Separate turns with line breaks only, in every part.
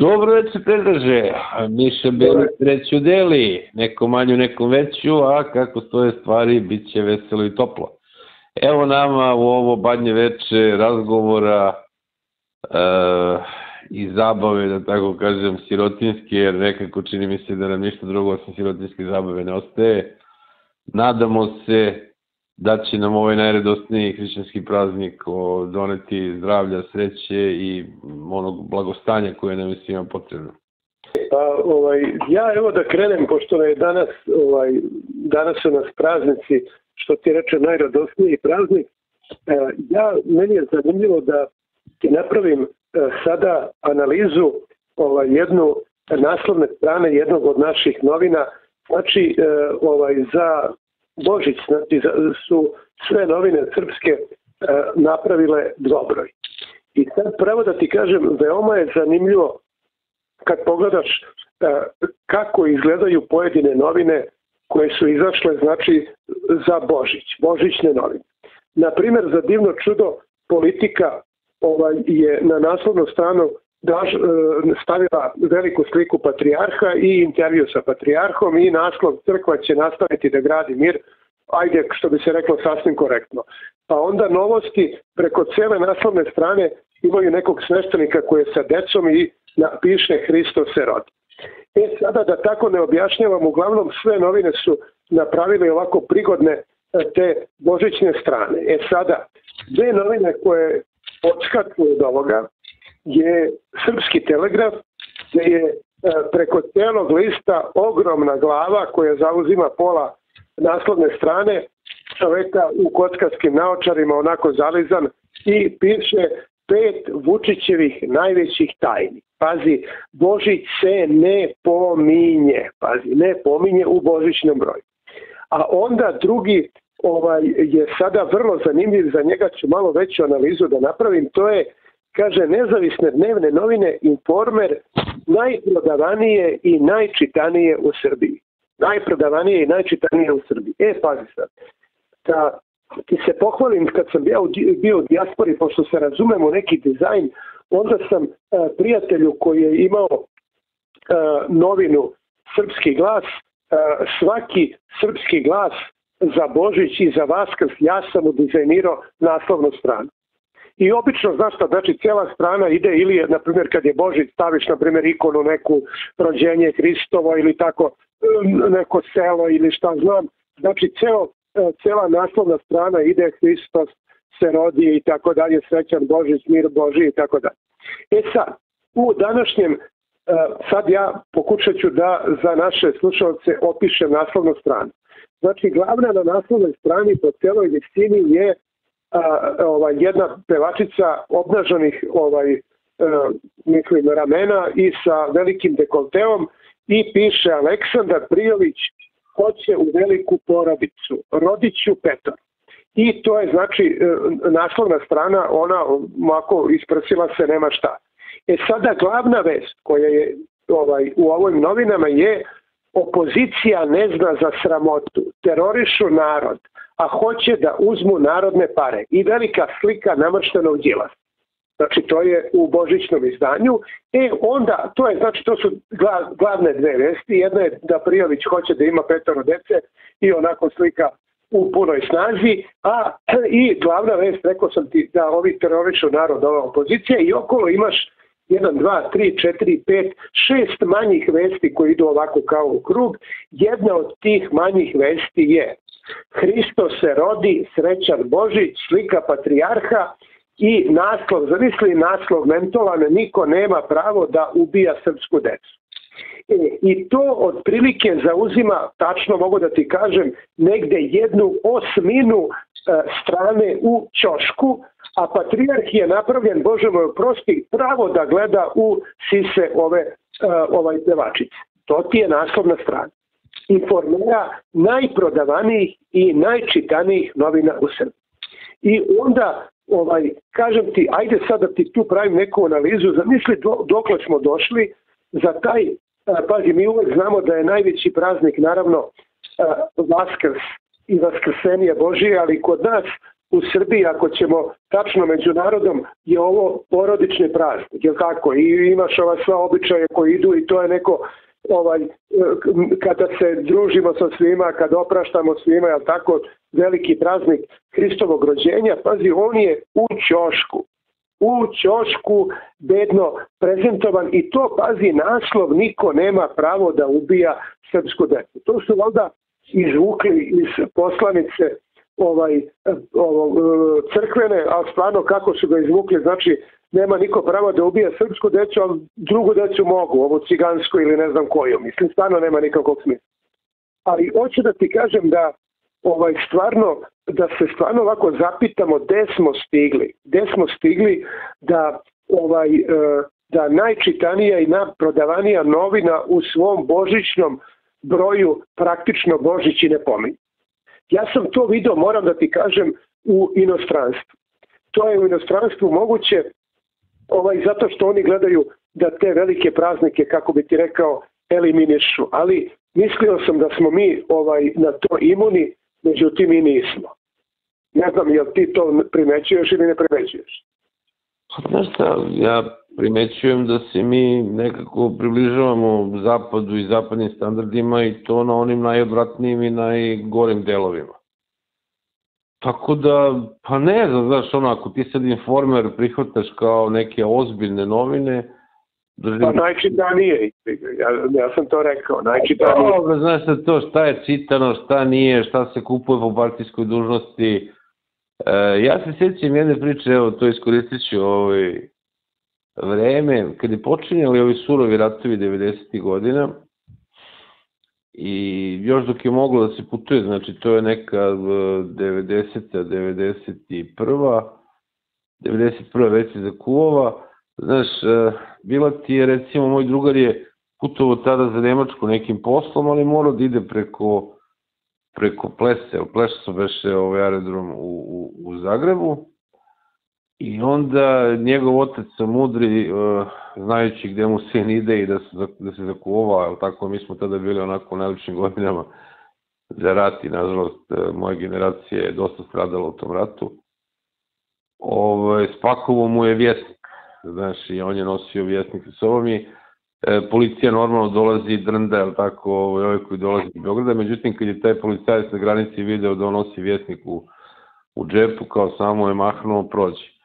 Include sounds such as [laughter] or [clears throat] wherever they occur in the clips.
Dobro večer, Predraže. Miša Beli treću deli, neko manju, nekom veću, a kako stoje stvari, bit će veselo i toplo. Evo nama u ovo badnje veče razgovora e, i zabave, da tako kažem, sirotinske, jer nekako čini mi se da nam ništa drugo osim sirotinske zabave ne ostaje. Nadamo se da će nam ovaj najredostniji hrišćanski praznik doneti zdravlja, sreće i onog blagostanja koje nam je svima potrebno.
Pa, ovaj, ja evo da krenem, pošto je danas, ovaj, danas su nas praznici, što ti reče najradosniji praznik, e, ja, meni je zanimljivo da ti napravim e, sada analizu ovaj, jednu naslovne strane jednog od naših novina, znači e, ovaj, za Božić, znači su sve novine srpske e, napravile dvobroj. I sad pravo da ti kažem, veoma je zanimljivo kad pogledaš e, kako izgledaju pojedine novine koje su izašle znači za Božić, Božićne novine. Na primer, za divno čudo politika ovaj, je na naslovnu stranu daž, e, stavila veliku sliku patrijarha i intervju sa patrijarhom i naslov crkva će nastaviti da gradi mir, ajde što bi se reklo sasvim korektno. Pa onda novosti preko cele naslovne strane imaju nekog sveštenika koji je sa decom i napiše Hristo se rodi. E sada da tako ne objašnjavam, uglavnom sve novine su napravili ovako prigodne e, te božićne strane. E sada, dve novine koje odskakuju od ovoga je Srpski telegraf, gde je e, preko celog lista ogromna glava koja zauzima pola naslovne strane čoveka u kockarskim naočarima onako zalizan i piše pet Vučićevih najvećih tajni. Pazi, Božić se ne pominje, pazi, ne pominje u božićnom broju. A onda drugi ovaj je sada vrlo zanimljiv, za njega ću malo veću analizu da napravim, to je kaže nezavisne dnevne novine Informer najprodavanije i najčitanije u Srbiji. Najprodavanije i najčitanije u Srbiji. E, pazi sad, da ti se pohvalim kad sam bio, bio u dijaspori, pošto se razumem u neki dizajn, onda sam e, prijatelju koji je imao e, novinu Srpski glas, e, svaki srpski glas za Božić i za Vaskrs, ja sam mu dizajnirao naslovnu stranu. I obično, znaš šta, znači cijela strana ide ili, na primjer, kad je Božić, staviš, na primjer, ikonu neku rođenje Hristovo ili tako neko selo ili šta znam, znači ceo, cela naslovna strana ide Hristos se rodi i tako dalje, srećan Božić, mir Boži i tako dalje. E sad, u današnjem, sad ja pokušat ću da za naše slušalce opišem naslovnu stranu. Znači, glavna na naslovnoj strani po celoj visini je ovaj, jedna pevačica obnaženih ovaj, a, mislim, ramena i sa velikim dekolteom i piše Aleksandar Prijović hoće u veliku porodicu, rodiću Petar. I to je znači e, naslovna strana, ona mako isprsila se, nema šta. E sada glavna vest koja je ovaj, u ovim novinama je opozicija ne zna za sramotu, terorišu narod, a hoće da uzmu narodne pare. I velika slika namrštena u djelas. Znači to je u božićnom izdanju. E onda, to je, znači to su glavne dve vesti. Jedna je da Prijović hoće da ima petoro dece i onako slika u punoj snazi, a i glavna vest, rekao sam ti da ovi terorišu narod ova opozicija i okolo imaš 1, 2, 3, 4, 5, 6 manjih vesti koji idu ovako kao u krug. Jedna od tih manjih vesti je Hristo se rodi, srećan Božić, slika patrijarha i naslov, zamisli naslov mentolan, niko nema pravo da ubija srpsku decu. E, I to otprilike zauzima, tačno mogu da ti kažem, negde jednu osminu strane u ćošku, a patrijarh je napravljen, Bože moj prosti, pravo da gleda u sise ove e, ovaj pevačice. To ti je naslovna strana. Informera najprodavanijih i najčitanijih novina u Srbiji. I onda ovaj, kažem ti, ajde sad da ti tu pravim neku analizu, zamisli do, dokle smo došli za taj, pazi, mi uvek znamo da je najveći praznik, naravno, Vaskrs i Vaskrsenija Božije, ali kod nas u Srbiji, ako ćemo tačno među narodom, je ovo porodični praznik, je tako? I imaš ova sva običaje koji idu i to je neko ovaj, kada se družimo sa svima, kada opraštamo svima, je tako, veliki praznik Hristovog rođenja, pazi, on je u ćošku, u ćošku bedno prezentovan i to, pazi, naslov, niko nema pravo da ubija srpsku decu. To su valjda izvukli iz poslanice ovaj, ovo, crkvene, a stvarno kako su ga izvukli, znači nema niko pravo da ubija srpsku decu, a drugu decu mogu, ovo cigansko ili ne znam koju. Mislim, stvarno nema nikakvog smisla. Ali hoću da ti kažem da ovaj stvarno da se stvarno ovako zapitamo gde smo stigli, gde smo stigli da ovaj e, da najčitanija i naprodavanija novina u svom božićnom broju praktično Božić i ne pominje. Ja sam to video, moram da ti kažem, u inostranstvu. To je u inostranstvu moguće ovaj, zato što oni gledaju da te velike praznike, kako bi ti rekao, eliminišu. Ali mislio sam da smo mi ovaj na to imuni, međutim i nismo. Ne znam, jel ti to primećuješ ili ne primećuješ?
Pa, znaš šta, ja primećujem da se mi nekako približavamo zapadu i zapadnim standardima i to na onim najodvratnijim i najgorim delovima. Tako da, pa ne znam, znaš, ono, ako ti sad informer prihvataš kao neke ozbiljne novine,
Držim... Pa najčitanije, ja, ja sam to rekao, najčitanije.
Dobro, znaš sad to šta je čitano, šta nije, šta se kupuje po partijskoj dužnosti. E, ja se sjećam jedne priče, evo to iskoristit ću ovaj, vreme, kad je počinjali ovi surovi ratovi 90. godina, i još dok je moglo da se putuje, znači to je neka 90. 91. 91. već za Kuvova, znaš, e, bila ti je, recimo, moj drugar je putovo tada za Nemačku nekim poslom, ali morao da ide preko preko Plese, Plesa beše ovaj aerodrom u, u, u Zagrebu, I onda njegov otac mudri, uh, znajući gde mu sin ide i da se, da se zakuva, ali tako mi smo tada bili onako u najličnim godinama za rat i nažalost uh, moja generacija je dosta stradala u tom ratu. Ove, ovaj, spakovo mu je vjesnik, znaš, i on je nosio vjesnik sa sobom i e, policija normalno dolazi drnda, je tako, ovaj, ovaj koji dolazi iz Beograda, međutim kad je taj policajac na granici video da on nosi vjesnik u, u džepu, kao samo je mahnuo, prođe.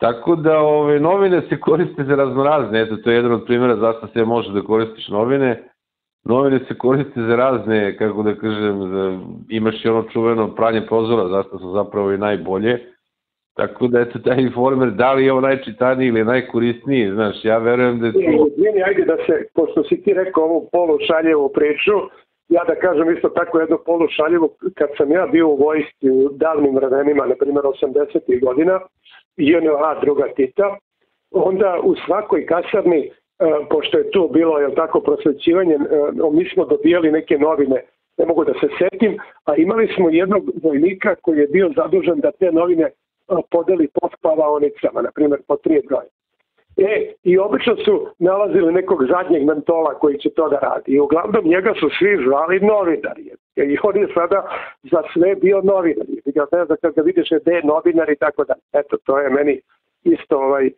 Tako da ove novine se koriste za raznorazne, eto to je jedan od primjera zašto se može da koristiš novine. Novine se koriste za razne, kako da kažem, za, imaš i ono čuveno pranje prozora, zašto su zapravo i najbolje. Tako da, eto, taj informer, da li je ovo najčitaniji ili najkorisniji, znaš, ja verujem da...
Ti... Nije, ajde da se, pošto si ti rekao ovu polušaljevu priču, ja da kažem isto tako jedno polušaljevo, kad sam ja bio u vojsci u davnim vremenima, na primjer 80. godina, JNA druga Tita, onda u svakoj kasarni, e, pošto je to bilo je tako prosvećivanje, e, mi smo dobijali neke novine, ne mogu da se setim, a imali smo jednog vojnika koji je bio zadužen da te novine e, podeli po spavaonicama, na primjer po tri broje. E, i obično su nalazili nekog zadnjeg mentola koji će to da radi. I uglavnom njega su svi zvali novinari. I on je sada za sve bio novinar. I ga ne kad ga vidiš gde je novinar i tako da. Eto, to je meni isto ovaj,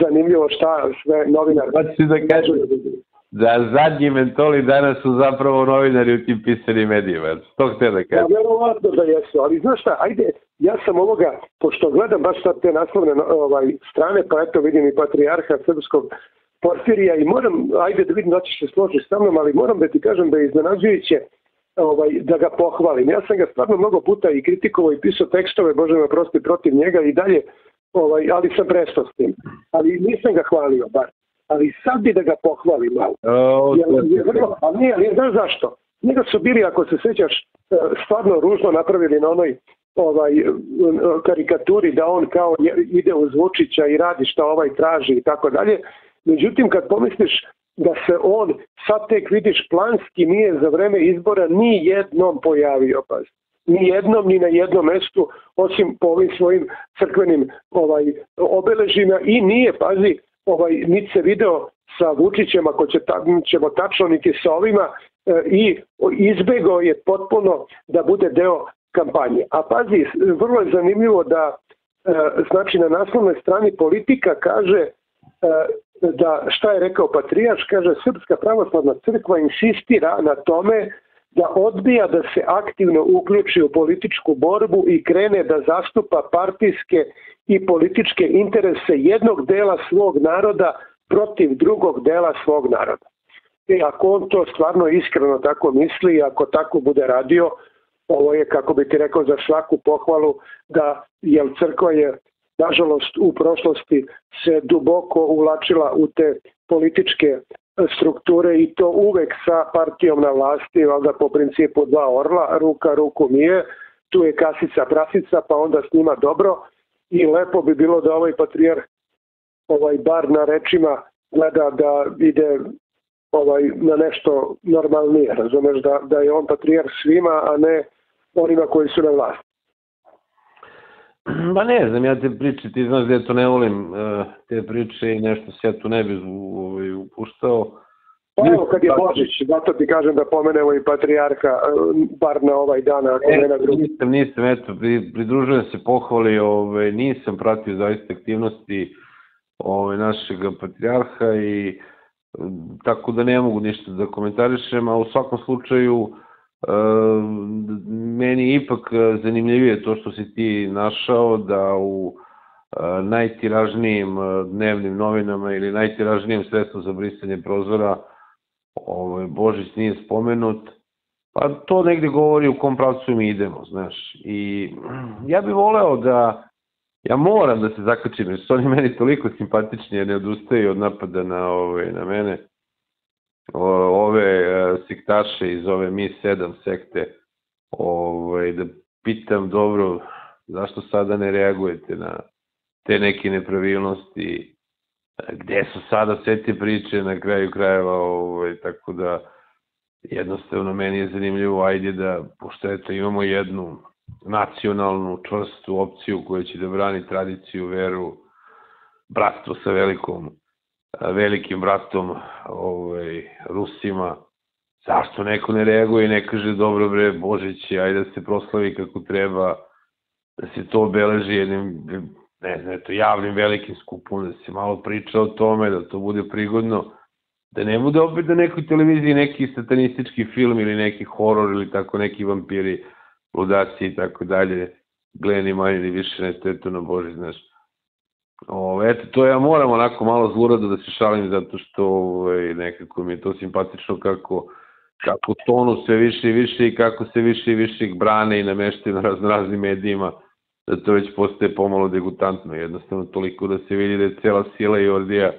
zanimljivo šta sve novinar...
Ću da kažem, da zadnji mentoli danas su zapravo novinari u tim pisanim medijima. To htio da kažem.
Ja, verovatno da jesu, ali znaš šta, ajde, ja sam ovoga, pošto gledam baš sad te naslovne ovaj, strane, pa eto vidim i patrijarha srpskog Porfirija i moram, ajde da vidim da ćeš se složiti sa mnom, ali moram da ti kažem da je iznenađujuće ovaj, da ga pohvalim. Ja sam ga stvarno mnogo puta i kritikovao i pisao tekstove, Bože me prosti, protiv njega i dalje, ovaj, ali sam prestao s tim. Ali nisam ga hvalio, bar. Ali sad bi da ga pohvalim malo.
O,
jer, jer, vrlo, ali znaš zašto? Njega su bili, ako se sećaš, e, stvarno ružno napravili na onoj ovaj karikaturi da on kao ide uz Vučića i radi šta ovaj traži i tako dalje. Međutim, kad pomisliš da se on sad tek vidiš planski nije za vreme izbora ni jednom pojavio, pa ni jednom ni na jednom mestu osim po ovim svojim crkvenim ovaj obeležima i nije pazi ovaj niti se video sa Vučićem ako će ta, ćemo tačno niti sa ovima e, i izbegao je potpuno da bude deo kampanje. A pazi, vrlo je zanimljivo da e, znači na naslovnoj strani politika kaže e, da šta je rekao Patrijaš, kaže Srpska pravoslavna crkva insistira na tome da odbija da se aktivno uključi u političku borbu i krene da zastupa partijske i političke interese jednog dela svog naroda protiv drugog dela svog naroda. I ako on to stvarno iskreno tako misli, ako tako bude radio, ovo je, kako bi ti rekao, za svaku pohvalu da je crkva je, nažalost, u prošlosti se duboko ulačila u te političke strukture i to uvek sa partijom na vlasti, valjda po principu dva orla, ruka ruku mije, tu je kasica prasica, pa onda s njima dobro i lepo bi bilo da ovaj patrijar ovaj bar na rečima gleda da ide ovaj na nešto normalnije, razumeš da, da je on patrijar svima, a ne onima koji su na vlasti.
Ba [clears throat] ne znam, ja te priče, ti znaš da ja to ne volim, e, te priče i nešto se ja tu ne bi ovaj, upuštao.
Pa evo kad je Božić, zato ti kažem da pomenemo i patrijarha, e, bar na ovaj dan, ako ne, ne na drugi.
Nisam, nisam, eto, pridružujem se pohvali, ovaj, nisam pratio zaista aktivnosti ovaj, našeg patrijarha i tako da ne mogu ništa da komentarišem, a u svakom slučaju meni ipak zanimljivije to što si ti našao da u najtiražnijim dnevnim novinama ili najtiražnijim sredstvom za brisanje prozora ovaj, Božić nije spomenut, pa to negde govori u kom pravcu mi idemo, znaš. I ja bih voleo da, ja moram da se zakačim, jer su oni meni toliko simpatični, jer ne odustaju od napada na, ovaj, na mene ove e, sektaše iz ove Mi 7 sekte ovaj, da pitam dobro zašto sada ne reagujete na te neke nepravilnosti? Gde su sada sve te priče na kraju krajeva ovaj, tako da jednostavno meni je zanimljivo ajde da pošto eto imamo jednu nacionalnu čvrstu opciju koja će da brani tradiciju, veru, bratstvo sa velikom velikim bratom ovaj, Rusima, zašto neko ne reaguje i ne kaže dobro bre Božić, ajde da se proslavi kako treba, da se to obeleži jednim ne znam, eto, javnim velikim skupom, da se malo priča o tome, da to bude prigodno, da ne bude opet na nekoj televiziji neki satanistički film ili neki horor ili tako neki vampiri, ludaci i tako dalje, gledani manje ili više ne teto na Boži, znaš. O, eto, to ja moram onako malo zlurado da se šalim zato što ovaj, nekako mi je to simpatično kako, kako tonu sve više i više i kako se više i više ih brane i nameštaju na razno raznim medijima da to već postaje pomalo degutantno, jednostavno toliko da se vidi da je cela sila i ordija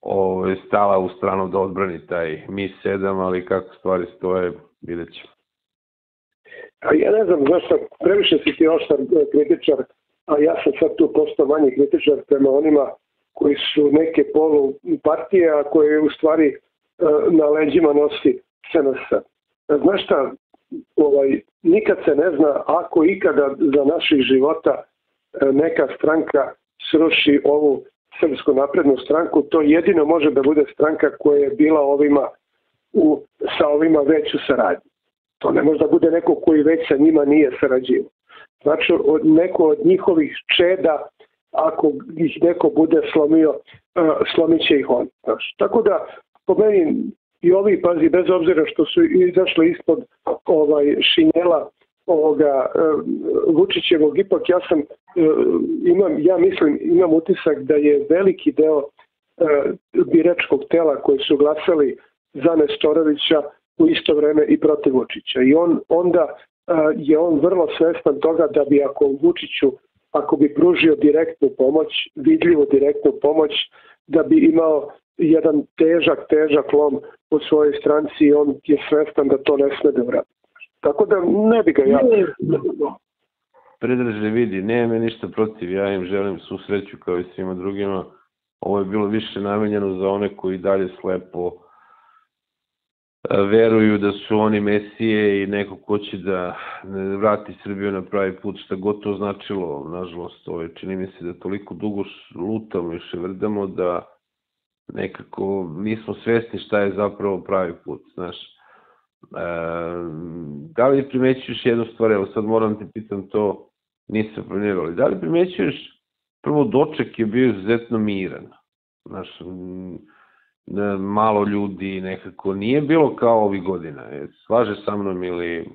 ovaj, stala u stranu da odbrani taj Mi-7, ali kako stvari stoje, vidjet ćemo.
A ja ne znam zašto, previše si ti oštar kritičar a ja sam sad tu postao manji kritičar prema onima koji su neke polu partije, a koje u stvari e, na leđima nosi SNS. Znaš šta, ovaj, nikad se ne zna ako ikada za naših života e, neka stranka sruši ovu srpsku naprednu stranku, to jedino može da bude stranka koja je bila ovima u, sa ovima već u saradnji. To ne može da bude neko koji već sa njima nije sarađivo. Znači, od neko od njihovih čeda, ako ih neko bude slomio, uh, slomit će ih on. Znači, tako da, po meni, i ovi, pazi, bez obzira što su izašli ispod ovaj šinjela ovoga uh, Vučićevog, ipak ja sam, uh, imam, ja mislim, imam utisak da je veliki deo biračkog tela koji su glasali za Nestorovića u isto vreme i protiv Vučića. I on onda je on vrlo svestan toga da bi ako Vučiću, ako bi pružio direktnu pomoć, vidljivu direktnu pomoć, da bi imao jedan težak, težak lom u svojoj stranci i on je svestan da to ne sme da vrati. Tako da ne bi ga ja...
Predrže vidi, nema ništa protiv, ja im želim susreću kao i svima drugima. Ovo je bilo više namenjeno za one koji dalje slepo veruju da su oni mesije i neko ko će da vrati Srbiju na pravi put, šta god to značilo, nažalost, ovaj, čini mi se da toliko dugo lutamo i ševrdamo da nekako nismo svesni šta je zapravo pravi put, znaš. da li primećuješ jednu stvar, evo sad moram te pitam to, nisam planirali, da li primećuješ, prvo doček je bio izuzetno miran, znaš, malo ljudi nekako, nije bilo kao ovih godina, slaže sa mnom ili...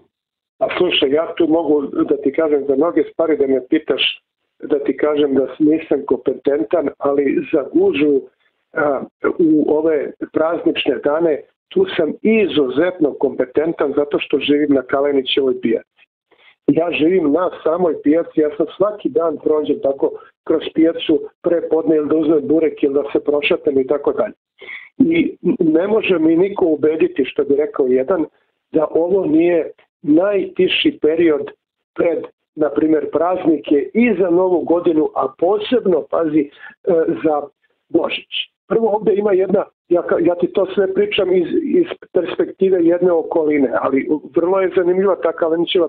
A slušaj, ja tu mogu da ti kažem za mnoge stvari da me pitaš, da ti kažem da nisam kompetentan, ali za gužu a, u ove praznične dane tu sam izuzetno kompetentan zato što živim na Kalenićevoj pijaci. Ja živim na samoj pijaci, ja sam svaki dan prođem tako kroz pijacu pre podne ili da uzmem burek ili da se prošatam i tako dalje. I ne može mi niko ubediti, što bi rekao jedan, da ovo nije najtiši period pred, na primer, praznike i za novu godinu, a posebno, pazi, e, za Božić. Prvo ovde ima jedna, ja, ja ti to sve pričam iz, iz perspektive jedne okoline, ali vrlo je zanimljiva ta Kalenićeva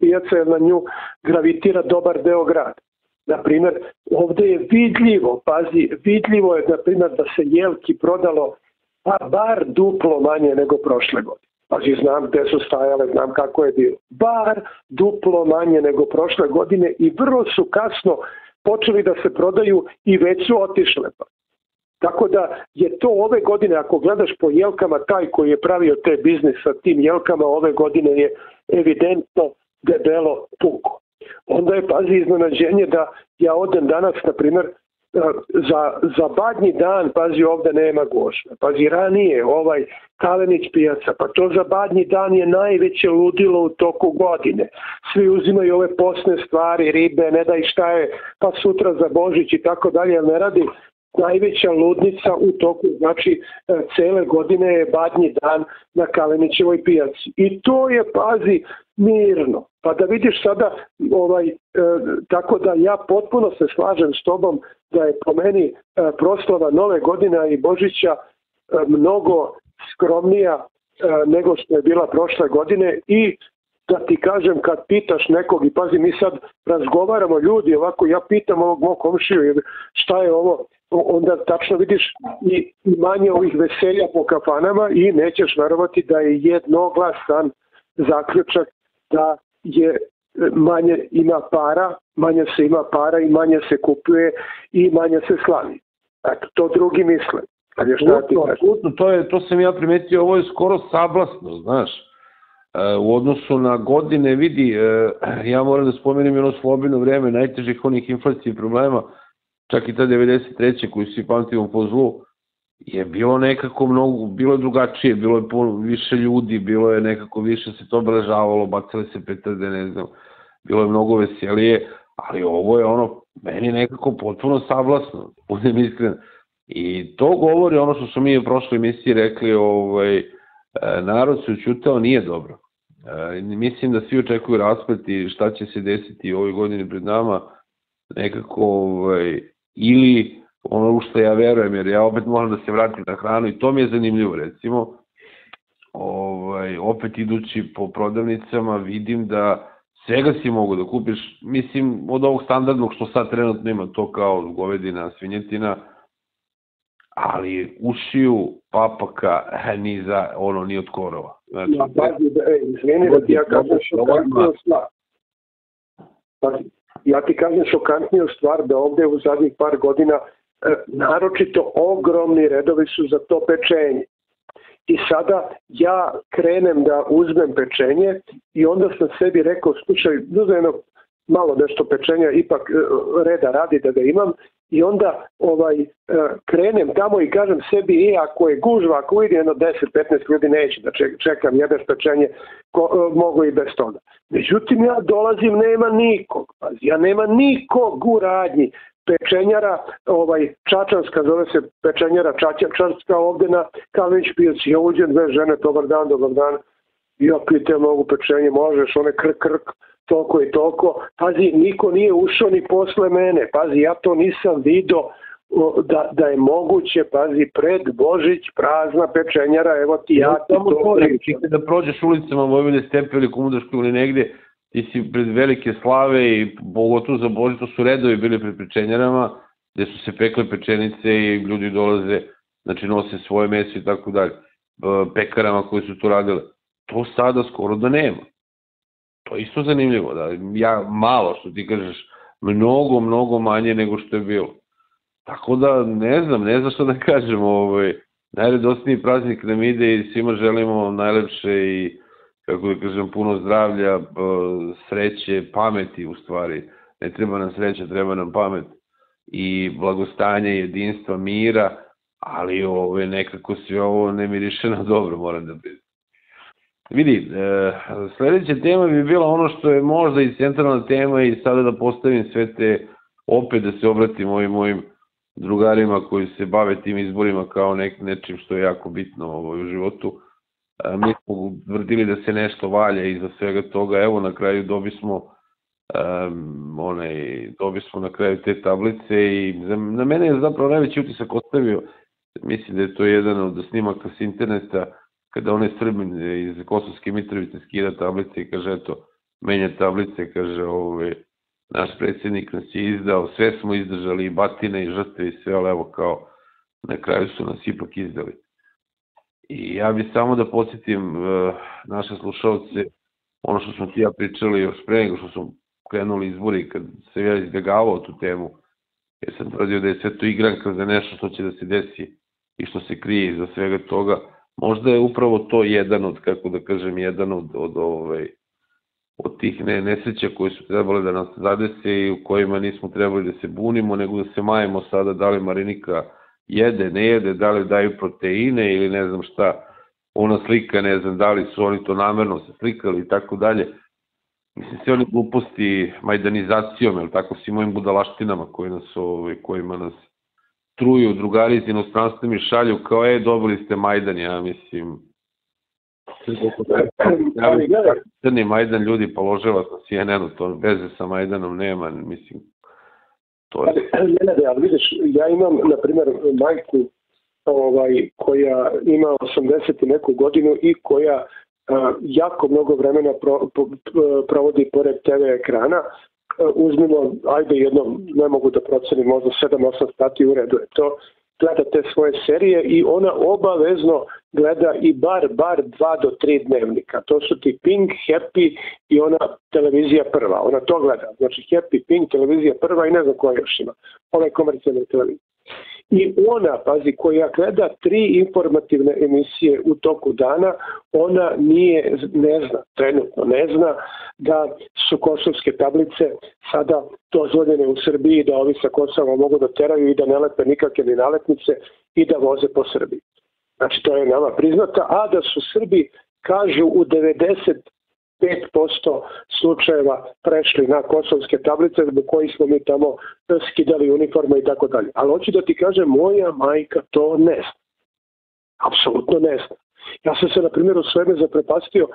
pijaca jer na nju gravitira dobar deo grada. Na primer, ovde je vidljivo, pazi, vidljivo je, na primer, da se jelki prodalo pa bar duplo manje nego prošle godine. Pazi, znam gde su stajale, znam kako je bilo. Bar duplo manje nego prošle godine i vrlo su kasno počeli da se prodaju i već su otišle. Pa. Tako da je to ove godine, ako gledaš po jelkama, taj koji je pravio te biznis sa tim jelkama ove godine je evidentno debelo puko. Onda je, pazi, iznenađenje da ja odem danas, na primer, za, za badnji dan, pazi, ovde nema gošća. Pazi, ranije ovaj Kalenić pijaca, pa to za badnji dan je najveće ludilo u toku godine. Svi uzimaju ove posne stvari, ribe, ne daj šta je, pa sutra za Božić i tako dalje, ne radi najveća ludnica u toku, znači e, cele godine je badnji dan na Kalenićevoj pijaci. I to je, pazi, mirno. Pa da vidiš sada, ovaj, e, tako da ja potpuno se slažem s tobom da je po meni e, proslava Nove godine i Božića e, mnogo skromnija e, nego što je bila prošle godine i da ti kažem kad pitaš nekog i pazi mi sad razgovaramo ljudi ovako ja pitam ovog mog komšiju šta je ovo onda tačno vidiš i manje ovih veselja po kafanama i nećeš verovati da je jednoglasan zaključak da je manje ima para, manje se ima para i manje se kupuje i manje se slavi. Eto, to drugi misle. Ali šta ti
Absolutno, to, je, to sam ja primetio, ovo je skoro sablasno, znaš. E, u odnosu na godine, vidi, e, ja moram da spomenem ono slobino vreme najtežih onih inflacije problema, čak i ta 93. koju svi pamtimo po zlu, je bilo nekako mnogo, bilo je drugačije, bilo je puno više ljudi, bilo je nekako više se to obeležavalo, bacali se petarde, ne znam, bilo je mnogo veselije, ali ovo je ono, meni nekako potpuno savlasno, budem iskren. I to govori ono što smo mi u prošloj emisiji rekli, ovaj, e, narod se učutao, nije dobro. E, mislim da svi očekuju rasplet i šta će se desiti u ovoj godini pred nama, nekako ovaj, ili ono što ja verujem, jer ja opet moram da se vratim na hranu i to mi je zanimljivo, recimo, ovaj, opet idući po prodavnicama vidim da svega si mogu da kupiš, mislim, od ovog standardnog što sad trenutno ima, to kao govedina, svinjetina, ali ušiju, papaka, ni za, ono, ni od korova.
Znači, ja, pazi, da, ej, izvini da ti ja kažem šokantniju stvar. Pazi, ja ti kažem šokantniju stvar da ovde u zadnjih par godina E, naročito ogromni redovi su za to pečenje. I sada ja krenem da uzmem pečenje i onda sam sebi rekao, slušaj, uzmem jedno malo nešto pečenja, ipak e, reda radi da ga imam i onda ovaj e, krenem tamo i kažem sebi, e, ako je gužva, ako vidi jedno 10-15 ljudi neće da čekam jedeš pečenje, ko, mogu i bez toga. Međutim, ja dolazim, nema nikog, ja nema nikog u radnji, pečenjara, ovaj, Čačanska, zove se pečenjara Čačanska ovde na Kalinić pijaci. Ja uđem dve žene, dobar dan, dobar dan. Ja pitam mogu pečenje, možeš, one krk, krk, toliko i toliko. Pazi, niko nije ušao ni posle mene. Pazi, ja to nisam video da, da je moguće, pazi, pred Božić, prazna pečenjara, evo ti ja, ja ti to...
to da prođeš ulicama Vojvodine Stepe ili Komudaške ili negde, ti si pred velike slave i pogotovo za Boži, to su redovi bili pred pečenjarama, gde su se pekle pečenice i ljudi dolaze, znači nose svoje meso i tako dalje, pekarama koji su to radile. to sada skoro da nema. To je isto zanimljivo, da ja malo što ti kažeš, mnogo, mnogo manje nego što je bilo. Tako da ne znam, ne znam što da kažem, ovaj, najredosniji praznik nam ide i svima želimo najlepše i kako da kažem, puno zdravlja, sreće, pameti u stvari. Ne treba nam sreća, treba nam pamet i blagostanje, jedinstva, mira, ali ove, nekako sve ovo ne miriše na dobro, moram da biti. Vidi, e, sledeća tema bi bila ono što je možda i centralna tema i sada da postavim sve te, opet da se obratim ovim mojim drugarima koji se bave tim izborima kao nek, nečim što je jako bitno ovaj, u životu. E, mi smo tvrdili da se nešto valja iza svega toga, evo na kraju dobismo um, onaj, dobismo na kraju te tablice i za, na mene je zapravo najveći utisak ostavio, mislim da je to jedan od snimaka s interneta, kada onaj Srbin iz Kosovske Mitrovice skida tablice i kaže, eto, menja tablice, kaže, ove, naš predsednik nas je izdao, sve smo izdržali, i batine, i žrtve, i sve, ali evo kao, na kraju su nas ipak izdali. I ja bih samo da podsjetim uh, naše slušalce, ono što smo ti ja pričali još pre nego što smo krenuli izbori, kad se ja izbjegavao tu temu, jer sam tvrdio da je sve to igranka za nešto što će da se desi i što se krije iza svega toga, možda je upravo to jedan od, kako da kažem, jedan od, od, ovaj, od tih ne, nesreća koje su trebale da nas zadese i u kojima nismo trebali da se bunimo, nego da se majemo sada da li Marinika jede, ne jede, da li daju proteine ili ne znam šta, ona slika, ne znam da li su oni to namerno se slikali i tako dalje. Mislim, sve oni gluposti majdanizacijom, ili tako, svim mojim budalaštinama koji nas, ovaj, kojima nas truju drugari iz inostranstva mi šalju kao, e, dobili ste Majdan, ja mislim, Crni Majdan ljudi položava na CNN-u, to veze sa Majdanom nema, mislim,
to je... Ne, ali vidiš, ja imam, na primjer, majku ovaj, koja ima 80 i neku godinu i koja a, jako mnogo vremena pro, pro, provodi pored TV ekrana, uzmimo, ajde jednom, ne mogu da procenim, možda 7-8 sati u redu je to, gleda te svoje serije i ona obavezno gleda i bar, bar dva do tri dnevnika. To su ti Pink, Happy i ona televizija prva. Ona to gleda. Znači Happy, Pink, televizija prva i ne znam koja još ima. Ove komercijalne televizije. I ona, pazi, koja gleda tri informativne emisije u toku dana, ona nije, ne zna, trenutno ne zna da su kosovske tablice sada dozvoljene u Srbiji, da ovi sa Kosova mogu da teraju i da ne lepe nikakve ni naletnice i da voze po Srbiji. Znači, to je nama priznata, a da su Srbi, kažu, u 90 5% slučajeva prešli na kosovske tablice zbog kojih smo mi tamo skidali uniforme i tako dalje. Ali hoću da ti kažem, moja majka to ne zna. Apsolutno ne zna. Ja sam se, na primjer, u sveme zaprepastio,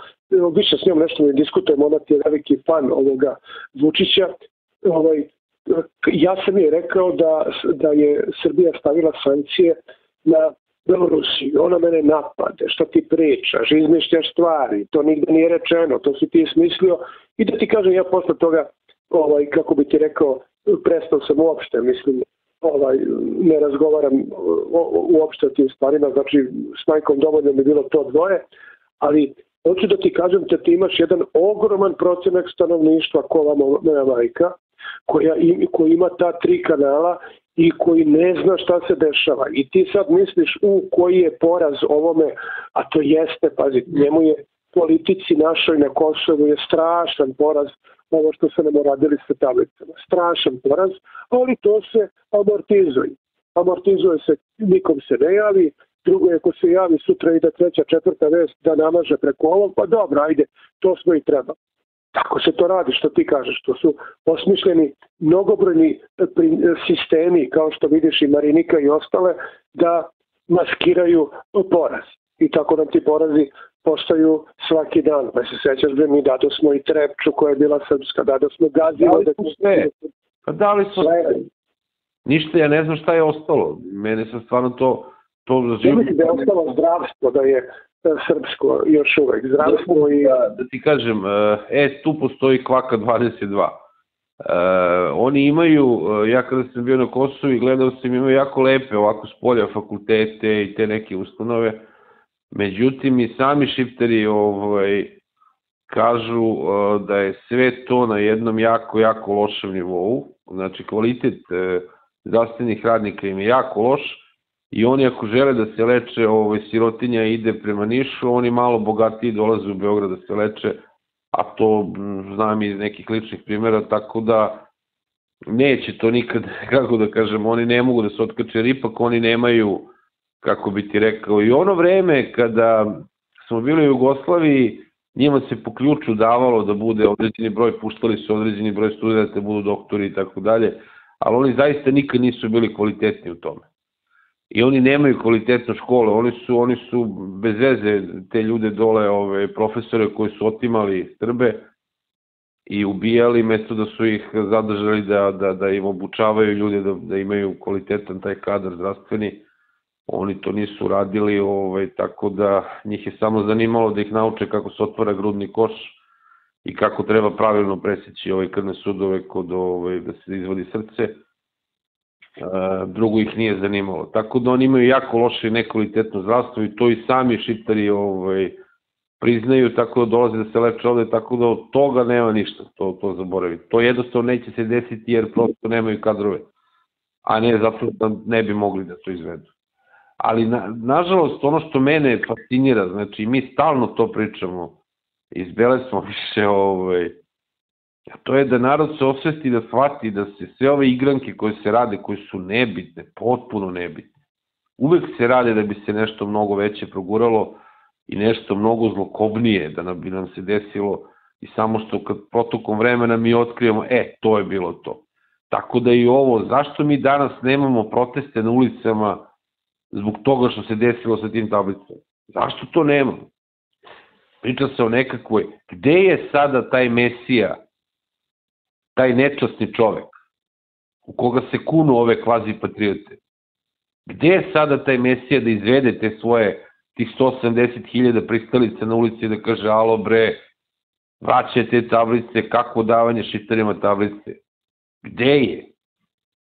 više s njom nešto ne diskutujem, ona ti je veliki fan ovoga Vučića. Ovaj, ja sam je rekao da, da je Srbija stavila sankcije na Belorusiju, ona mene napade, što ti pričaš, izmišljaš stvari, to nigde nije rečeno, to si ti smislio. I da ti kažem ja posle toga, ovaj, kako bi ti rekao, prestao sam uopšte, mislim, ovaj, ne razgovaram uopšte o tim stvarima, znači s majkom dovoljno mi bilo to dvoje, ali hoću da ti kažem da ti imaš jedan ogroman procenak stanovništva ko vam moja majka, koja, im, koja ima ta tri kanala i koji ne zna šta se dešava. I ti sad misliš u koji je poraz ovome, a to jeste, pazi, njemu je politici našoj na Kosovu je strašan poraz ovo što se nam radili sa tablicama. Strašan poraz, ali to se amortizuje. Amortizuje se, nikom se ne javi, drugo je ako se javi sutra ide treća, četvrta vest da namaže preko ovog, pa dobro, ajde, to smo i treba. Tako se to radi, što ti kažeš, to su osmišljeni mnogobrojni e, e, sistemi, kao što vidiš i Marinika i ostale, da maskiraju poraz. I tako nam ti porazi postaju svaki dan. Pa se sećaš da mi dado smo i Trepču koja je bila srpska, dado smo Gazilo.
Da li sve? Pa da li su sve? Ništa, ja ne znam šta je ostalo. Mene se stvarno to... to
ja mislim da je ostalo zdravstvo, da je srpsko još uvek. Zdravstvo i...
Da, da ti kažem, e, tu postoji kvaka 22. E, oni imaju, e, ja kada sam bio na Kosovu i gledao sam, imaju jako lepe ovako s polja fakultete i te neke ustanove Međutim, i sami šifteri ovaj, kažu da je sve to na jednom jako, jako lošem nivou. Znači, kvalitet uh, zdravstvenih radnika im je jako loš i oni ako žele da se leče, ovaj, sirotinja ide prema Nišu, oni malo bogatiji dolaze u Beograd da se leče, a to znam iz nekih ličnih primjera, tako da neće to nikad, [laughs] kako da kažem, oni ne mogu da se otkače, jer ipak oni nemaju, kako bi ti rekao, i ono vreme kada smo bili u Jugoslaviji, njima se po ključu davalo da bude određeni broj, puštali su određeni broj studenta, da budu doktori i tako dalje, ali oni zaista nikad nisu bili kvalitetni u tome. I oni nemaju kvalitetno škole, oni su, oni su bez veze te ljude dole, ove, profesore koji su otimali Srbe i ubijali, mesto da su ih zadržali da, da, da im obučavaju ljude, da, da imaju kvalitetan taj kadar zdravstveni, oni to nisu radili, ovaj, tako da njih je samo zanimalo da ih nauče kako se otvara grudni koš i kako treba pravilno preseći ovaj krvne sudove kod ovaj, da se izvodi srce. Drugo ih nije zanimalo. Tako da oni imaju jako loše i nekvalitetno zdravstvo i to i sami šiptari ovaj, priznaju, tako da dolaze da se leče ovde, tako da od toga nema ništa, to, to zaboravi. To jednostavno neće se desiti jer prosto nemaju kadrove, a ne zato da ne bi mogli da to izvedu ali na, nažalost ono što mene fascinira, znači mi stalno to pričamo, izbele smo više ovaj, a to je da narod se osvesti da shvati da se sve ove igranke koje se rade, koje su nebitne, potpuno nebitne, uvek se rade da bi se nešto mnogo veće proguralo i nešto mnogo zlokobnije da nam, bi nam se desilo i samo što kad protokom vremena mi otkrijemo, e, to je bilo to. Tako da i ovo, zašto mi danas nemamo proteste na ulicama zbog toga što se desilo sa tim tablicom. Zašto to nemamo? Priča se o nekakvoj, gde je sada taj mesija, taj nečasni čovek, u koga se kunu ove kvazi patriote? Gde je sada taj mesija da izvede te svoje, tih 180.000 pristalice na ulici da kaže, alo bre, vraćajte tablice, kako davanje šitarima tablice? Gde je?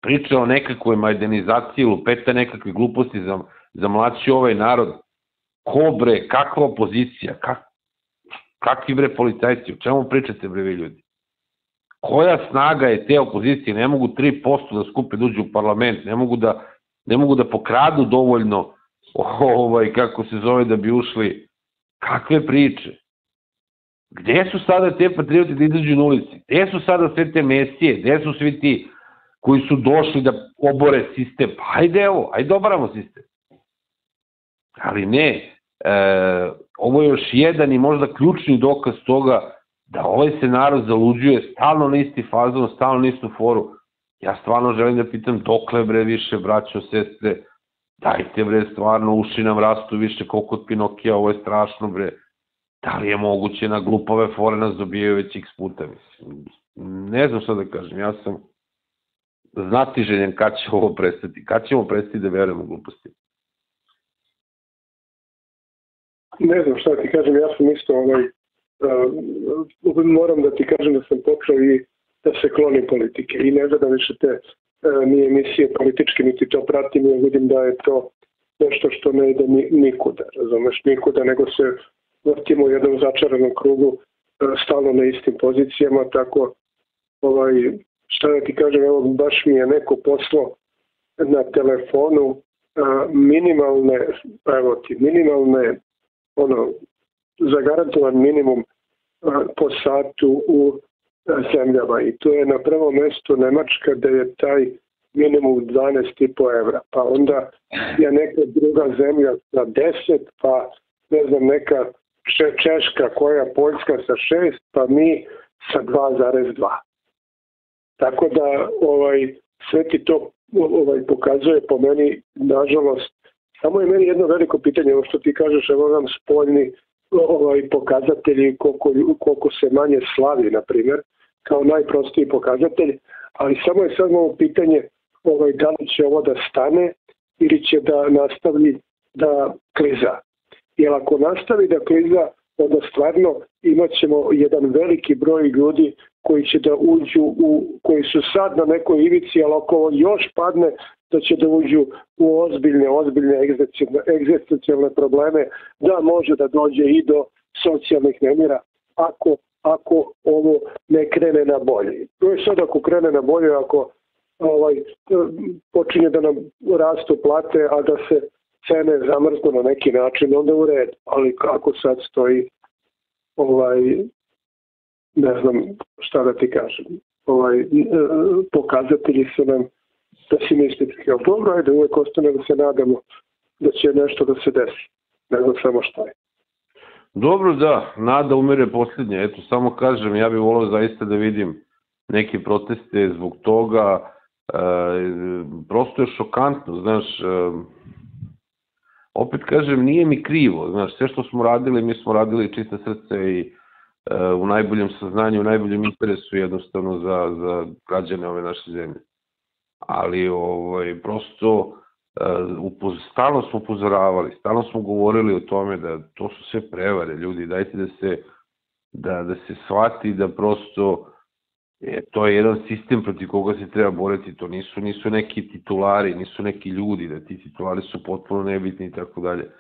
priča o nekakvoj majdenizaciji, lupeta nekakve gluposti za, za mlaći ovaj narod. Ko bre, kakva opozicija, kak, kakvi bre policajci, o čemu pričate bre vi ljudi? Koja snaga je te opozicije? Ne mogu 3% da skupe da uđu u parlament, ne mogu da, ne mogu da pokradu dovoljno ovaj, kako se zove da bi ušli. Kakve priče? Gde su sada te patrioti da izađu na ulici? Gde su sada sve te mesije? Gde su svi ti koji su došli da obore sistem. Pa hajde evo, hajde obaramo sistem. Ali ne, e, ovo je još jedan i možda ključni dokaz toga da ovaj se narod zaluđuje stalno na isti fazon, stalno na istu foru. Ja stvarno želim da pitam dokle bre više braćo, sestre, dajte bre stvarno uši nam rastu više koliko od Pinokija, ovo je strašno bre. Da li je moguće na glupave fore nas dobijaju već x puta, mislim. Ne znam šta da kažem, ja sam znati željen kad će ovo prestati, kad ćemo prestati da verujemo gluposti.
Ne znam šta ti kažem, ja sam isto ovaj, uh, moram da ti kažem da sam počeo i da se klonim politike. I ne gledam više te uh, ni emisije političke, niti to pratim, ja vidim da je to nešto što ne ide ni, nikuda, razumeš, nikuda, nego se vrtimo u jednom začaranom krugu uh, stalno na istim pozicijama, tako ovaj, šta da ti kažem, evo baš mi je neko poslao na telefonu a, minimalne, evo ti, minimalne, ono, zagarantovan minimum po satu u a, zemljama i to je na prvo mesto Nemačka da je taj minimum 12,5 evra, pa onda je neka druga zemlja sa 10, pa ne znam, neka Češka koja Poljska sa 6, pa mi sa 2,2. Tako da ovaj sve ti to ovaj pokazuje po meni nažalost samo je meni jedno veliko pitanje ovo što ti kažeš evo nam spoljni ovaj pokazatelji koliko, koliko se manje slavi na primjer kao najprostiji pokazatelj ali samo je sad ovo pitanje ovaj da li će ovo da stane ili će da nastavi da kliza. Jer ako nastavi da kliza onda stvarno imat ćemo jedan veliki broj ljudi koji će da uđu u, koji su sad na nekoj ivici, ali ako još padne, da će da uđu u ozbiljne, ozbiljne egzistencijalne probleme, da može da dođe i do socijalnih nemira ako, ako ovo ne krene na bolje. To je sad ako krene na bolje, ako ovaj, počinje da nam rastu plate, a da se cene zamrznu na neki način, onda u red. Ali kako sad stoji ovaj, ne znam šta da ti kažem. Ovaj, pokazatelji su nam pesimistički. Ali dobro, ajde, uvek ostane da se nadamo da će nešto da se desi. Ne znam samo šta je.
Dobro, da, nada umire posljednje. Eto, samo kažem, ja bih volao zaista da vidim neke proteste zbog toga. E, prosto je šokantno, znaš, e, opet kažem, nije mi krivo, znaš, sve što smo radili, mi smo radili čiste srce i e, u najboljem saznanju, u najboljem interesu jednostavno za, za građane ove naše zemlje. Ali, ovaj, prosto, uh, stalno smo upozoravali, stalno smo govorili o tome da to su sve prevare, ljudi, dajte da se, da, da se shvati da prosto e, to je jedan sistem protiv koga se treba boriti, to nisu, nisu neki titulari, nisu neki ljudi, da ti titulari su potpuno nebitni i tako dalje.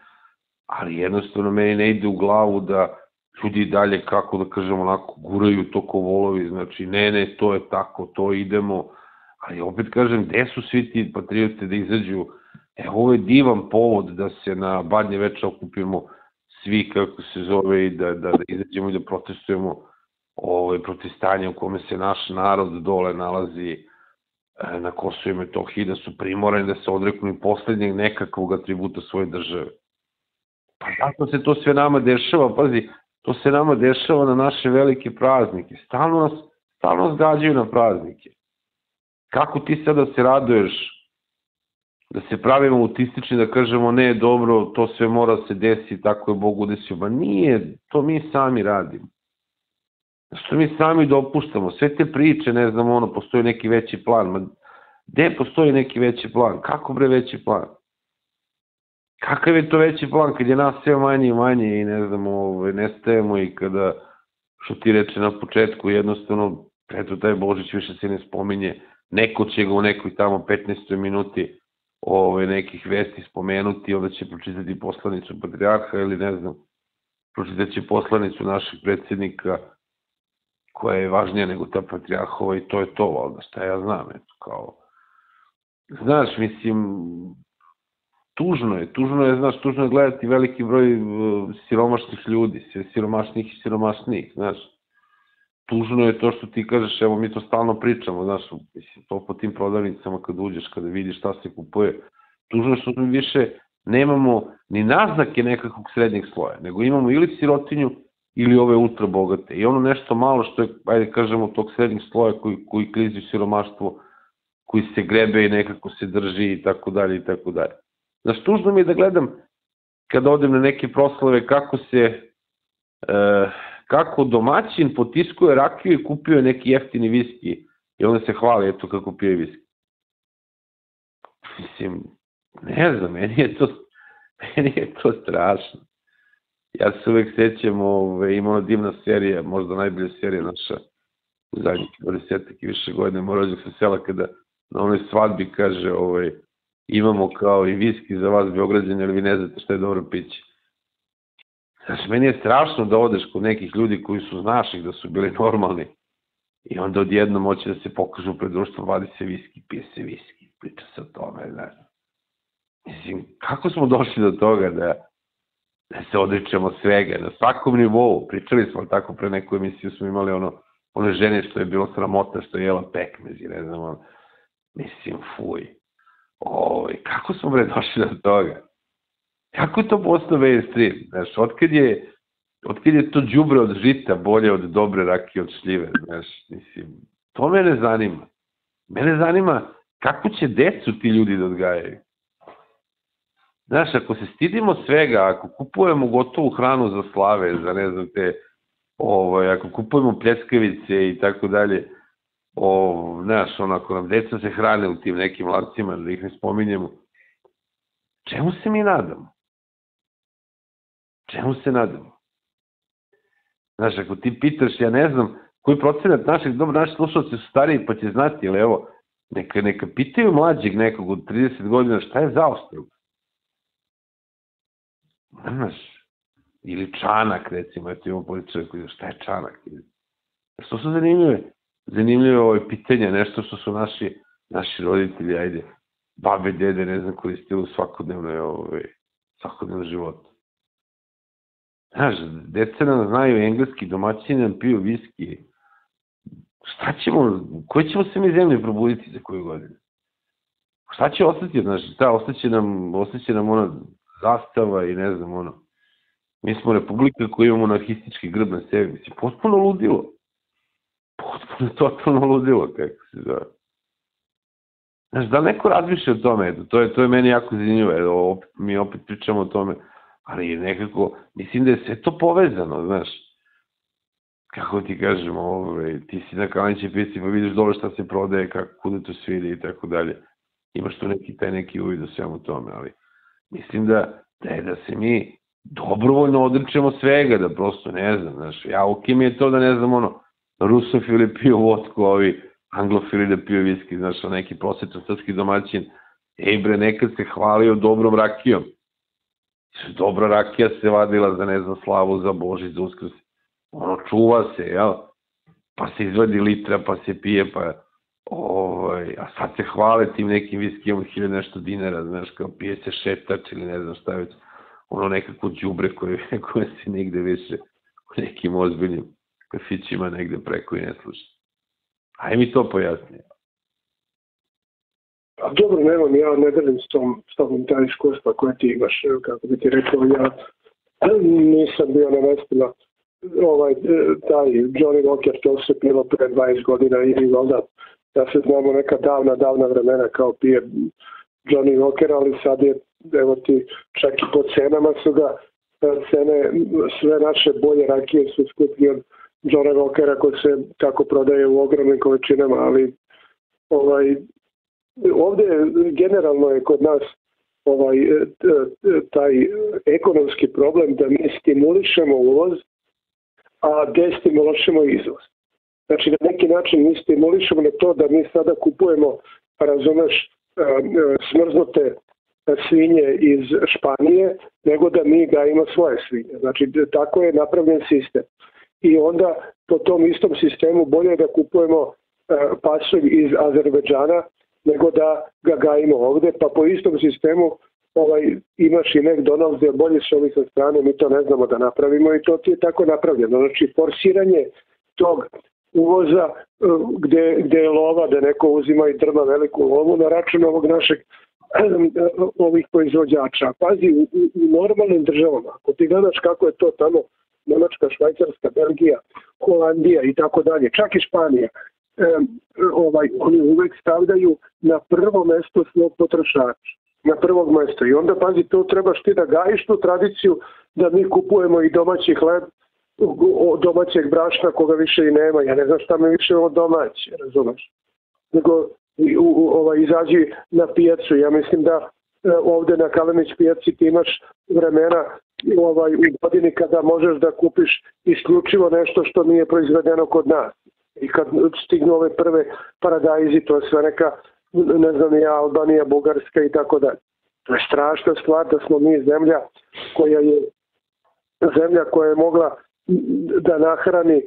Ali jednostavno meni ne ide u glavu da ljudi dalje, kako da kažemo, onako guraju to ko volovi, znači ne, ne, to je tako, to idemo, ali opet kažem, gde su svi ti patriote da izađu E, ovo je divan povod da se na badnje veče okupimo svi, kako se zove, i da, da, da izađemo i da protestujemo ovaj, protestanje u kome se naš narod dole nalazi e, na Kosovo i Metohiji, da su primorani da se odreknu i poslednjeg nekakvog atributa svoje države. Pa zato se to sve nama dešava, pazi, to se nama dešava na naše velike praznike. Stalno nas, stalno nas gađaju na praznike. Kako ti sada se raduješ da se pravimo autistični, da kažemo ne, dobro, to sve mora da se desi, tako je Bog udesio. Ma nije, to mi sami radimo. Što mi sami dopuštamo, sve te priče, ne znam, ono, postoji neki veći plan. Ma, gde postoji neki veći plan? Kako bre veći plan? Kakav je to veći plan kad je nas sve manje i manje i ne znam, ovaj, nestajemo i kada, što ti reče na početku, jednostavno, eto, taj Božić više se ne spominje, neko će ga u nekoj tamo 15. minuti ove, nekih vesti spomenuti, onda će pročitati poslanicu patrijarha ili ne znam, pročitati će poslanicu našeg predsednika koja je važnija nego ta patrijarhova i to je to, valjda, šta ja znam, eto, kao... Znaš, mislim, tužno je, tužno je, znaš, tužno je gledati veliki broj uh, siromašnih ljudi, sve siromašnih i siromašnih, znaš tužno je to što ti kažeš, evo mi to stalno pričamo, znaš, mislim, to po tim prodavnicama kad uđeš, kada vidiš šta se kupuje, tužno je što mi više nemamo ni naznake nekakvog srednjeg sloja, nego imamo ili sirotinju ili ove ultra bogate. I ono nešto malo što je, ajde kažemo, tog srednjeg sloja koji, koji klizi u siromaštvo, koji se grebe i nekako se drži i tako dalje i tako dalje. Znaš, tužno mi je da gledam kada odem na neke proslave kako se e, kako domaćin potiskuje rakiju i kupio neki jeftini viski i onda se hvali eto kako pije viski. Mislim, ne znam, meni je to, [laughs] meni je to strašno. Ja se uvek sećam, ove, ima divna serija, možda najbolja serija naša u zadnjih 20 i više godine, Morođak sa sela, kada na onoj svadbi kaže, ovaj, imamo kao i viski za vas Beograđani, ali vi ne znate šta je dobro piće. Znači, meni je strašno da odeš kod nekih ljudi koji su znaš ih da su bili normalni i onda odjednom moće da se pokažu pred društvom, vadi se viski, pije se viski, priča se o tome, znaš. Mislim, kako smo došli do toga da, da se odričemo svega, na svakom nivou, pričali smo tako pre neku emisiju, smo imali ono, one žene što je bilo sramota, što je jela pekmez i ne znam, ono, mislim, fuj. Oj, kako smo bre došli do toga? Kako to postao mainstream? Znaš, otkad je, otkad je to džubre od žita bolje od dobre rakije od šljive, znaš, mislim, to mene zanima. Mene zanima kako će decu ti ljudi da odgajaju. Znaš, ako se stidimo svega, ako kupujemo gotovu hranu za slave, za ne znam te, ovaj, ako kupujemo pljeskavice i tako dalje, o, znaš, onako nam deca se hrane u tim nekim lacima, da ih ne spominjemo, čemu se mi nadamo? Čemu se nadamo? Znaš, ako ti pitaš, ja ne znam koji procenat naših, dobro, naši slušalci su stariji pa će znati, ali evo, neka, neka pitaju mlađeg nekog od 30 godina šta je zaostrug. Znaš, ili čanak, recimo, eto imamo političar koji šta je čanak. Što su zanimljive? Zanimljive ove pitanja, nešto što su naši, naši roditelji, ajde, babe, dede, ne znam, koristili u svakodnevnoj, ove, svakodnevnom životu. Znaš, deca nam znaju engleski, domaćini nam piju viski. Šta ćemo, koje ćemo se mi zemlje probuditi za koju godinu? Šta će ostati nas? Šta, ostaće nam, ostaće nam ona zastava i ne znam, ono. Mi smo republika koja imamo anarhistički grb na sebi. Mislim, potpuno ludilo. Potpuno, totalno ludilo, kako se zove. Znaš, da neko razmišlja o tome, to je, to je meni jako zanimljivo, opet, mi opet pričamo o tome, ali nekako, mislim da je sve to povezano, znaš. Kako ti kažem, ovaj, ti si na kalanće pisti pa vidiš dole šta se prodaje, kako, kuda to svide i tako dalje. Imaš tu neki, taj neki uvid o svemu tome, ali mislim da, da je da se mi dobrovoljno odričemo svega, da prosto ne znam, znaš, ja ok mi je to da ne znam, ono, rusofili piju vodku, ovi anglofili da piju viski, znaš, neki prosječan srpski domaćin, ej bre, nekad se hvalio dobrom rakijom, dobra rakija se vadila za, ne znam, slavu, za Božić, za uskrs. Ono, čuva se, jel? Pa se izvadi litra, pa se pije, pa... Ovaj, a sad se hvale tim nekim viskijom hiljada nešto dinara, znaš, kao pije se šetač ili ne znam šta već. Ono nekako džubre koje, [laughs] koje se nigde više u nekim ozbiljnim kafićima negde preko i ne sluša. Aj mi to pojasni.
A dobro, nemam, ja ne delim s tom, s tom taj iskustva koje ti imaš, kako bi ti rekao, ja nisam bio na mestima ovaj, taj Johnny Walker, to se pilo pre 20 godina ili onda da se znamo neka davna, davna vremena kao pije Johnny Walker, ali sad je, evo ti, čak i po cenama su ga cene, sve naše bolje rakije su skuplji od Johnny Walkera koji se tako prodaje u ogromnim količinama, ali ovaj, ovde generalno je kod nas ovaj e, e, taj ekonomski problem da mi stimulišemo uvoz, a destimulišemo izvoz. Znači, na neki način mi stimulišemo na to da mi sada kupujemo, razumeš, e, smrznute svinje iz Španije, nego da mi gajimo svoje svinje. Znači, tako je napravljen sistem. I onda po tom istom sistemu bolje da kupujemo pasulj iz Azerbeđana nego da ga gajimo ovde, pa po istom sistemu ovaj, imaš i McDonald's gde bolje su ovi sa strane, mi to ne znamo da napravimo i to ti je tako napravljeno. Znači, forsiranje tog uvoza eh, gde, gde je lova, da neko uzima i drma veliku lovu na račun ovog našeg eh, ovih proizvođača. Pazi, u, u normalnim državama, ako ti gledaš kako je to tamo, Nemačka, Švajcarska, Belgija, Holandija i tako dalje, čak i Španija, ovaj, oni uvek stavljaju na prvo mesto svog potrošača na prvog mesta. I onda, pazi, to trebaš ti da gajiš tu tradiciju da mi kupujemo i domaći hleb domaćeg brašna koga više i nema. Ja ne znam šta mi više od domaće, razumeš? Nego u, u, ovaj, izađi na pijacu. Ja mislim da e, ovde na Kalenić pijaci ti imaš vremena ovaj, u godini kada možeš da kupiš isključivo nešto što nije proizvedeno kod nas i kad stignu ove prve paradajzi, to je sve neka, ne znam ja, Albanija, Bugarska i tako dalje. To je strašna stvar da smo mi zemlja koja je zemlja koja je mogla da nahrani e,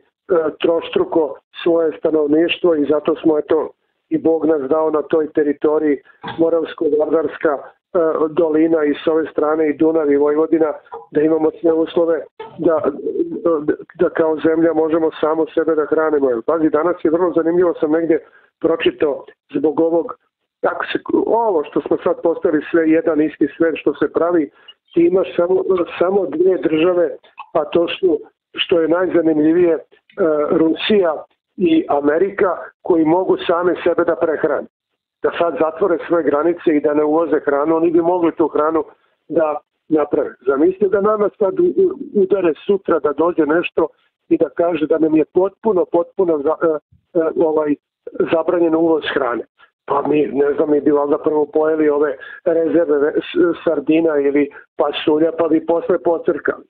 troštruko svoje stanovništvo i zato smo eto i Bog nas dao na toj teritoriji Moravsko-Vardarska E, dolina i s ove strane i Dunav i Vojvodina, da imamo sve uslove da, da kao zemlja možemo samo sebe da hranimo. Pazi, danas je vrlo zanimljivo, sam negde pročitao zbog ovog tako se, ovo što smo sad postavili sve jedan isti svet što se pravi, ti imaš samo, samo dve države, a to su, što je najzanimljivije, e, Rusija i Amerika, koji mogu same sebe da prehrane da sad zatvore svoje granice i da ne uvoze hranu, oni bi mogli tu hranu da naprave. Zamislite da nama sad udare sutra da dođe nešto i da kaže da nam je potpuno, potpuno za, uh, uh, ovaj, zabranjeno uvoz hrane. Pa mi, ne znam, mi bi valjda prvo pojeli ove rezerve sardina ili pasulja, pa bi posle pocrkali.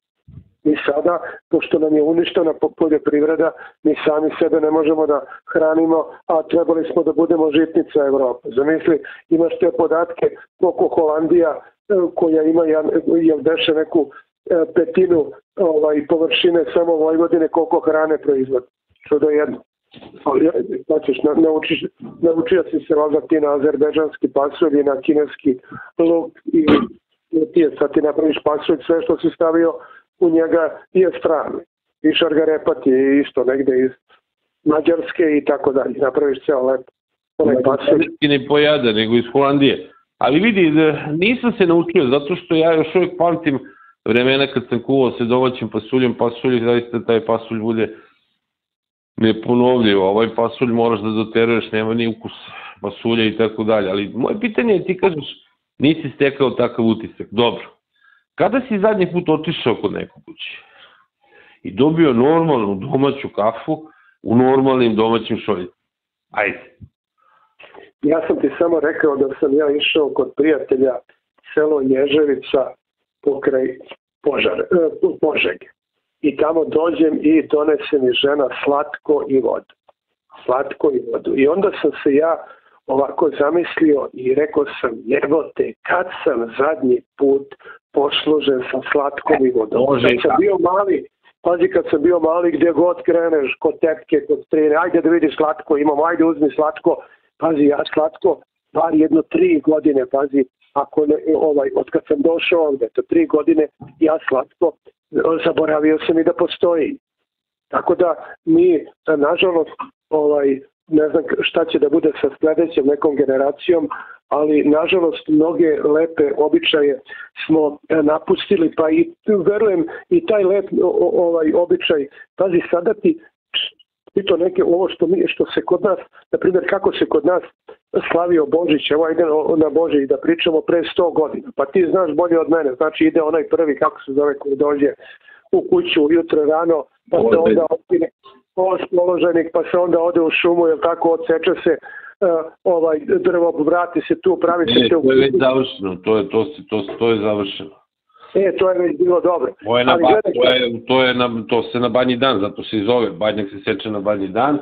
Mi sada, pošto nam je uništena poljoprivreda, mi sami sebe ne možemo da hranimo, a trebali smo da budemo žitnica Evrope. Zamisli, imaš te podatke koliko Holandija, e, koja ima, jel deše neku e, petinu ovaj, površine samo Vojvodine, koliko hrane proizvodi. Što da jedno. Ali, znači, naučiš, naučio si se valjda ti na azerbeđanski pasulj i na kineski luk i ti sad ti napraviš pasulj, sve što si stavio u njega je strano. I šargarepat je isto negde iz Mađarske i tako dalje. Napraviš ceo lep
onaj pasulj. Ne pojada, nego iz Holandije. Ali vidi, nisam se naučio, zato što ja još uvijek pamtim vremena kad sam kuvao se domaćim pasuljem, pasulj, zaista taj pasulj bude neponovljivo. Ovaj pasulj moraš da doteruješ, nema ni ukus pasulja i tako dalje. Ali moje pitanje je, ti kažeš, nisi stekao takav utisak. Dobro. Kada si zadnji put otišao kod nekog kući i dobio normalnu domaću kafu u normalnim domaćim šoljicama? Ajde.
Ja sam ti samo rekao da sam ja išao kod prijatelja selo Ježevica pokraj Požar, Požege i tamo dođem i donese mi žena slatko i vodu. Slatko i vodu. I onda sam se ja ovako zamislio i rekao sam, jebote, kad sam zadnji put poslužen sa slatkom i vodom. Može kad sam bio mali, pazi kad sam bio mali gdje god kreneš, kod tetke, kod strine, ajde da vidiš slatko, imam, ajde uzmi slatko, pazi ja slatko, bar jedno tri godine, pazi, ako ne, ovaj, od kad sam došao ovde, to tri godine, ja slatko, zaboravio sam i da postoji. Tako da mi, nažalost, ovaj, ne znam šta će da bude sa sledećom nekom generacijom, ali nažalost mnoge lepe običaje smo e, napustili, pa i verujem i taj lep ovaj običaj, pazi sada ti i to neke ovo što mi što se kod nas na primjer kako se kod nas slavio Božić evo ide na Bože i da pričamo pre 100 godina. Pa ti znaš bolje od mene znači ide onaj prvi kako se zove koji dođe u kuću jutro rano pa se onda opine položenik pa se onda ode u šumu jel tako odseče se uh, ovaj drvo vrati se tu pravi se
ne, to je već završeno to je to, to, to je završeno
E, to je već bilo dobro.
To je, na, gledaj, to, je, to, je na, to se na banji dan, zato se i zove. Banjak se seče na banji dan,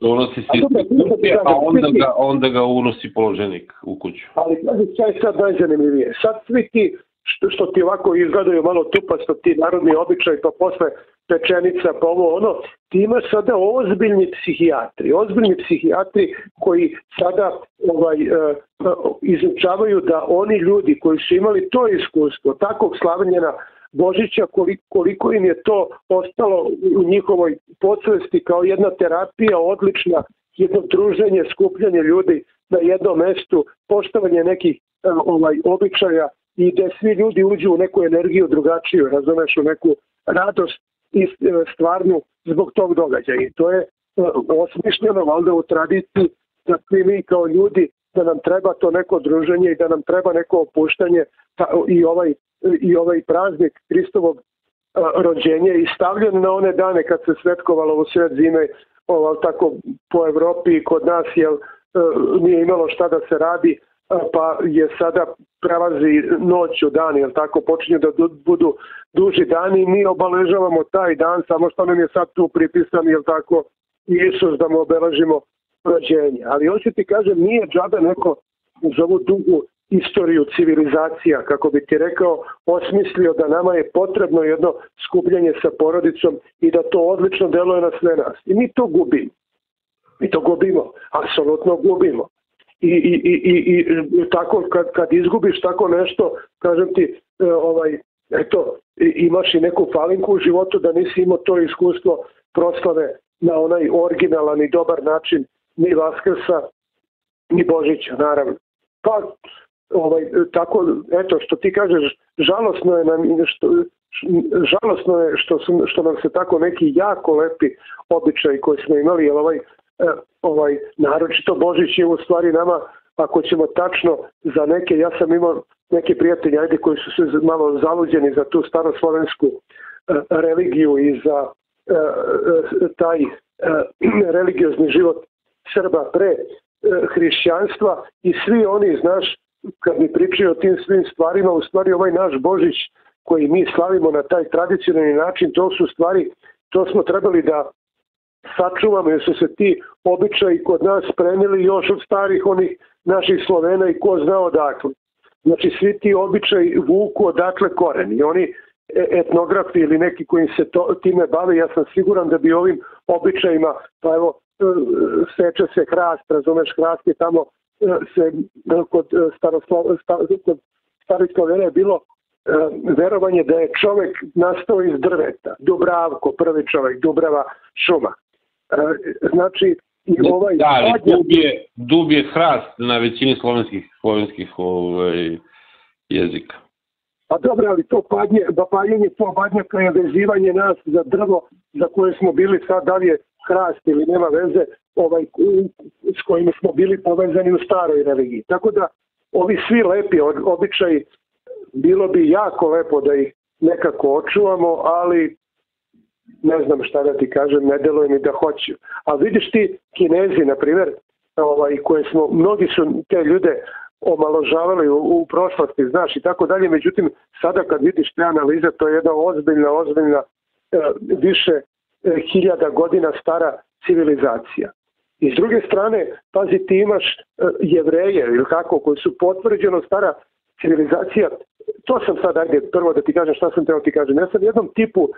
donosi se iz kuće, a onda ga, onda ga unosi položenik u kuću.
Ali gledaj, šta je sad najzanimljivije? Sad svi ti što, što ti ovako izgledaju malo tupasto, ti narodni običaj, pa posle pečenica, pa ovo ono, ti imaš sada ozbiljni psihijatri, ozbiljni psihijatri koji sada ovaj, uh, izučavaju da oni ljudi koji su imali to iskustvo, takvog slavljenja Božića, koliko, koliko im je to ostalo u njihovoj podsvesti kao jedna terapija odlična, jedno druženje, skupljanje ljudi na jednom mestu, poštovanje nekih ovaj običaja i da svi ljudi uđu u neku energiju drugačiju, razumeš, u neku radost i stvarnu zbog tog događaja. I to je osmišljeno valjda u tradiciji da svi mi kao ljudi da nam treba to neko druženje i da nam treba neko opuštanje i ovaj, i ovaj praznik Hristovog rođenja i stavljen na one dane kad se svetkovalo u sred zime ovaj, tako po Evropi i kod nas jel, nije imalo šta da se radi pa je sada prelazi noć u dan, jel tako, počinju da budu duži dani i mi obeležavamo taj dan, samo što nam je sad tu pripisan, jel tako, Isus da mu obeležimo rođenje. Ali hoću ti kažem, nije džabe neko za ovu dugu istoriju civilizacija, kako bi ti rekao, osmislio da nama je potrebno jedno skupljanje sa porodicom i da to odlično deluje na sve nas. I mi to gubimo. Mi to gubimo, apsolutno gubimo. I, i, i, i, i tako kad, kad izgubiš tako nešto, kažem ti, e, ovaj, eto, imaš i neku falinku u životu da nisi imao to iskustvo proslave na onaj originalan i dobar način ni Vaskrsa, ni Božića, naravno. Pa, ovaj, tako, eto, što ti kažeš, žalosno je nam, što, žalosno je što, su, što nam se tako neki jako lepi običaj koji smo imali, jer ovaj, ovaj, naročito Božić je u stvari nama, ako ćemo tačno za neke, ja sam imao neke prijatelje, ajde, koji su se malo zaluđeni za tu staroslovensku e, religiju i za e, taj religiozni život Srba pre e, hrišćanstva i svi oni, znaš, kad mi pričaju o tim svim stvarima, u stvari ovaj naš Božić koji mi slavimo na taj tradicionalni način, to su stvari, to smo trebali da sačuvamo jer su se ti običaji kod nas prenili još od starih onih naših Slovena i ko zna odakle. Znači svi ti običaji vuku odakle koren i oni e, etnografi ili neki koji se to, time bave, ja sam siguran da bi ovim običajima, pa evo, e, seče se hrast, razumeš, hrast je tamo e, se kod, kod starih Slovena je bilo verovanje da je čovek nastao iz drveta, Dubravko, prvi čovek, Dubrava šuma. Znači, i ovaj...
Da, ali dub je, dub je hrast na većini slovenskih, slovenskih ovaj, jezika.
Pa dobro, ali to padnje, bapaljenje, to padnje kao vezivanje nas za drvo za koje smo bili sad, da li je hrast ili nema veze, ovaj, s kojima smo bili povezani u staroj religiji. Tako da ovi svi lepi običaji, bilo bi jako lepo da ih nekako očuvamo, ali ne znam šta da ti kažem, ne deluje mi da hoću. A vidiš ti kinezi, na primjer, ovaj, koje smo, mnogi su te ljude omaložavali u, u prošlosti, znaš, i tako dalje. Međutim, sada kad vidiš te analize, to je jedna ozbiljna, ozbiljna, e, više e, hiljada godina stara civilizacija. I s druge strane, pazi, ti imaš e, jevreje, ili kako, koji su potvrđeno stara civilizacija. To sam sad, ajde, prvo da ti kažem šta sam teo ti kažem. Ja sam jednom tipu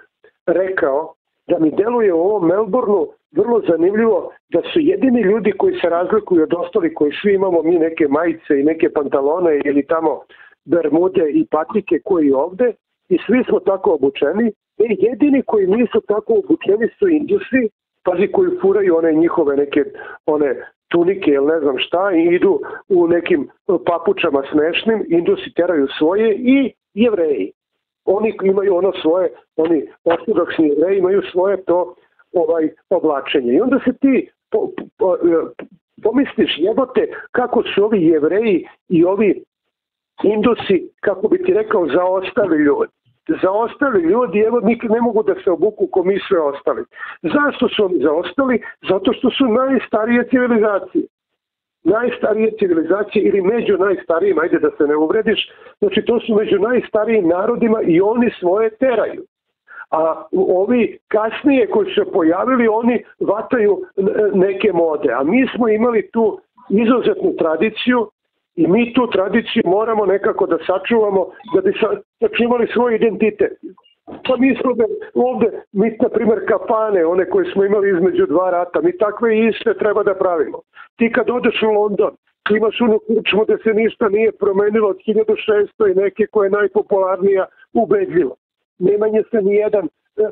rekao da mi deluje u ovom Melbourneu vrlo zanimljivo da su jedini ljudi koji se razlikuju od ostali koji svi imamo mi neke majice i neke pantalone ili tamo bermude i patike koji ovde i svi smo tako obučeni i jedini koji nisu tako obučeni su indusi pazi koji furaju one njihove neke one tunike ili ne znam šta i idu u nekim papučama smešnim, indusi teraju svoje i jevreji oni imaju ono svoje, oni ortodoksni jevreji imaju svoje to ovaj oblačenje. I onda se ti po, po, pomisliš jebote kako su ovi jevreji i ovi indusi, kako bi ti rekao, zaostali ljudi. Zaostali ljudi, evo nikad ne mogu da se obuku ko mi sve ostali. Zašto su oni zaostali? Zato što su najstarije civilizacije najstarije civilizacije ili među najstarijim, ajde da se ne uvrediš, znači to su među najstarijim narodima i oni svoje teraju. A ovi kasnije koji su pojavili, oni vataju neke mode. A mi smo imali tu izuzetnu tradiciju i mi tu tradiciju moramo nekako da sačuvamo da bi sačuvali svoj identitet. Pa mi smo ovde, mi na primer kafane, one koje smo imali između dva rata, mi takve iste treba da pravimo. Ti kad odeš u London, imaš unu kućmu da se ništa nije promenilo od 1600 i neke koja je najpopularnija ubedljivo. Nemanje se ni jedan e, e,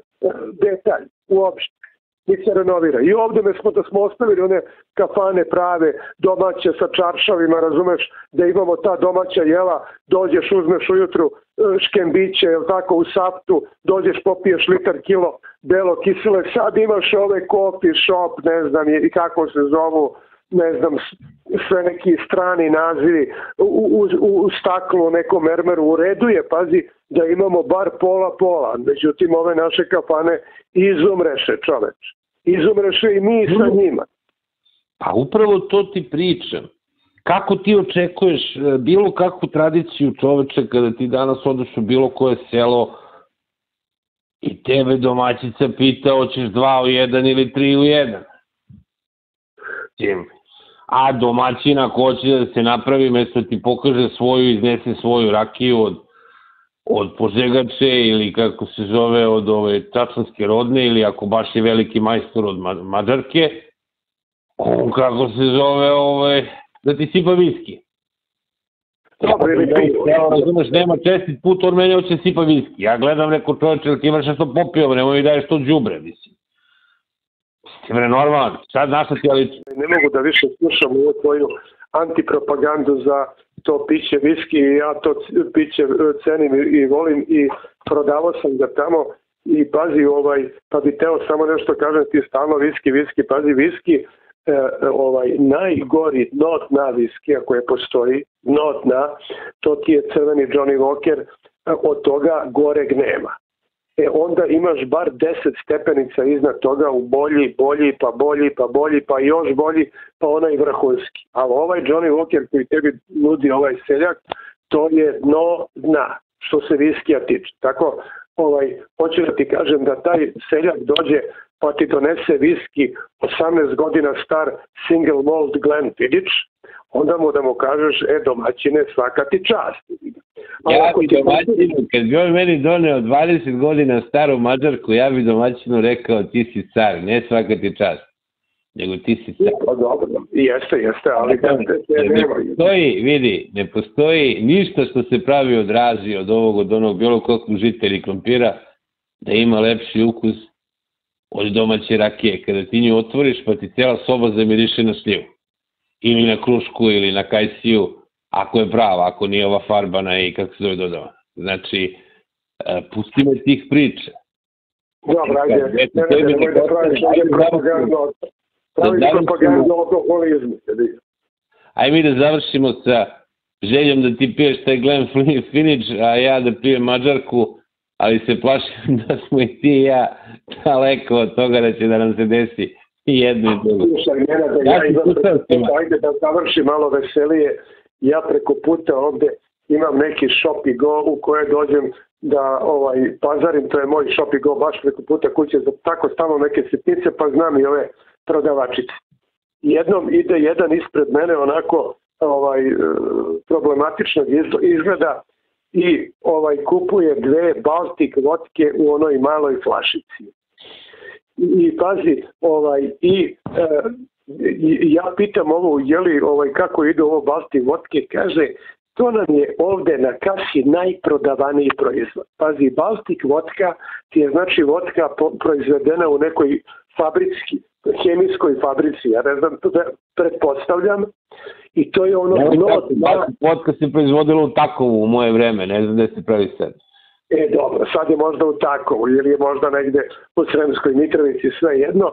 detalj uopšte ih se renovira. I ovde me smo da smo ostavili one kafane prave, domaće sa čaršavima, razumeš, da imamo ta domaća jela, dođeš, uzmeš ujutru e, škembiće, jel tako, u saptu, dođeš, popiješ litar kilo belo kisele, sad imaš ove kopi, shop, ne znam, i kako se zovu, ne znam, sve neki strani nazivi u, u, u staklu, nekom mermeru, u redu je, pazi, da imamo bar pola-pola, međutim ove naše kafane izumreše čoveč. Izumreše i mi sa njima.
Pa upravo to ti pričam. Kako ti očekuješ e, bilo kakvu tradiciju čoveče kada ti danas odeš u bilo koje selo i tebe domaćica pita hoćeš dva u jedan ili tri u jedan? Tim a domaćina ko hoće da se napravi mesto ti pokaže svoju, iznese svoju rakiju od, od požegače ili kako se zove od ove čačanske rodne ili ako baš je veliki majstor od Mađarke, on kako se zove ove, da ti sipa viski. Dobro, ili. Ja, razumeš, nema čestit put, on mene hoće sipa viski. Ja gledam neko čoveče, ti imaš nešto popio, nemoj mi daješ to džubre, mislim. Ti bre normalan, sad naša ti ali...
Ne mogu da više slušam ovu tvoju antipropagandu za to piće viski. I ja to piće cenim i volim i prodavao sam ga tamo i pazi ovaj, pa bi teo samo nešto kažem ti stalno viski, viski, pazi viski, e, ovaj najgori dno dna viski ako je postoji, dno dna, to ti je crveni Johnny Walker, e, od toga goreg nema e onda imaš bar 10 stepenica iznad toga u bolji, bolji, pa bolji, pa bolji, pa još bolji, pa onaj vrhunski. Ali ovaj Johnny Walker koji tebi nudi ovaj seljak, to je dno dna. što se viskija tiče. Tako, ovaj, hoću da ti kažem da taj seljak dođe pa ti donese viski 18 godina star single malt Glenfiddich, onda mu da mu kažeš, e domaćine, svaka ti čast.
Ja bi domaćinu, kad bi on meni doneo 20 godina staru Mađarku, ja bi domaćinu rekao ti si car, ne svaka ti čast nego ti si car.
Pa dobro, jeste, jeste, ali da
ne, ne postoji, vidi, ne postoji ništa što se pravi od razi, od ovog, od onog bilo kakvog žita ili krompira, da ima lepši ukus od domaće rakije. Kada ti nju otvoriš, pa ti cela soba zamiriše na sljivu. Ili na krušku, ili na kajsiju, ako je prava, ako nije ova farbana i kako se zove dodava. Znači, e, pusti me tih priča.
Dobro, ajde, ne, ne, ne, ne, ne, ne, ne, Pravi da propagandu alkoholizmu.
Aj mi da završimo sa željom da ti piješ taj Glen Finish, a ja da pijem Mađarku, ali se plašim [laughs] da smo i ti i ja daleko od toga da će da nam se desi i jedno i drugo.
Slušaj, Nenade, ja, ja da završi malo veselije. Ja preko puta ovde imam neki shop i go u koje dođem da ovaj pazarim, to je moj shop i go baš preko puta kuće, za tako stalno neke sitnice, pa znam i ove prodavačice. Jednom ide jedan ispred mene onako ovaj e, problematičnog izgleda i ovaj kupuje dve Baltic vodke u onoj maloj flašici. I pazi, ovaj i e, ja pitam ovo je li ovaj kako ide ovo Baltic vodke, kaže to nam je ovde na kasi najprodavaniji proizvod. Pazi, Baltic vodka ti je znači vodka proizvedena u nekoj fabrici, hemijskoj fabrici, ja ne znam, da pretpostavljam, i to je ono...
Ne, no, da, vodka se proizvodila u Takovu u moje vreme, ne znam da se pravi sad.
E, dobro, sad je možda u Takovu, ili je možda negde u Sremskoj Mitrovici, sve jedno,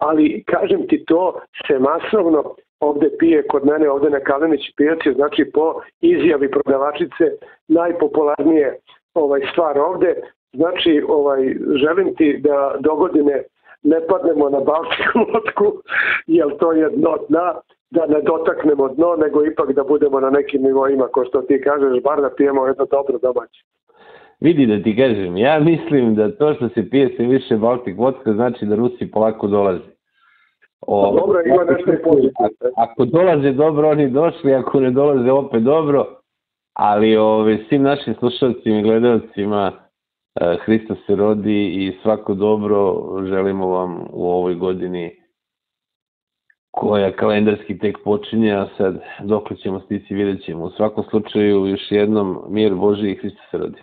ali kažem ti to se masovno ovde pije kod mene, ovde na Kalenić pijaci, znači po izjavi prodavačice najpopularnije ovaj stvar ovde, znači ovaj želim ti da dogodine ne padnemo na baltičku lotku, [laughs] jer to je dno dna, da ne dotaknemo dno, nego ipak da budemo na nekim nivoima, ko što ti kažeš, bar da pijemo jedno dobro domaće.
Vidi da ti kažem, ja mislim da to što se pije sve više Baltic vodka znači da Rusi polako dolaze.
O, pa dobro, ima nešto i pozitivno.
Ako dolaze dobro, oni došli, ako ne dolaze opet dobro, ali ove, svim našim slušalcima i gledalcima E, Hristos se rodi i svako dobro želimo vam u ovoj godini koja kalendarski tek počinje, a sad dok ćemo stići vidjet ćemo. U svakom slučaju još jednom mir Boži i Hristos se rodi.